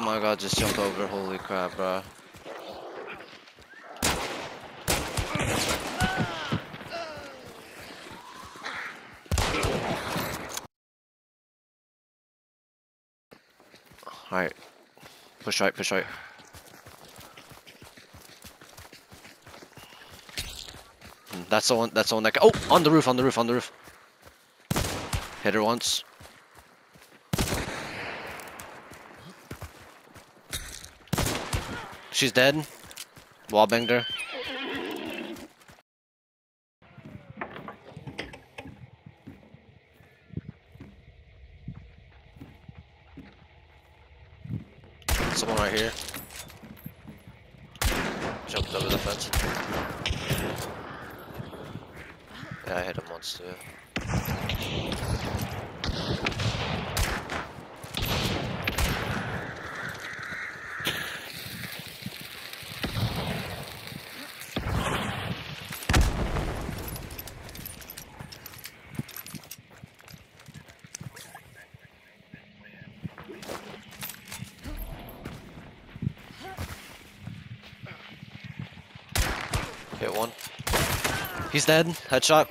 Oh my god, just jumped over. Holy crap, bro. Alright. Push right, push right. That's the one, that's the one that. Oh! On the roof, on the roof, on the roof. Hit her once. She's dead. Wall banged her. Someone right here. Jumped over the fence. Yeah, I hit him once too. Hit one. He's dead. Headshot.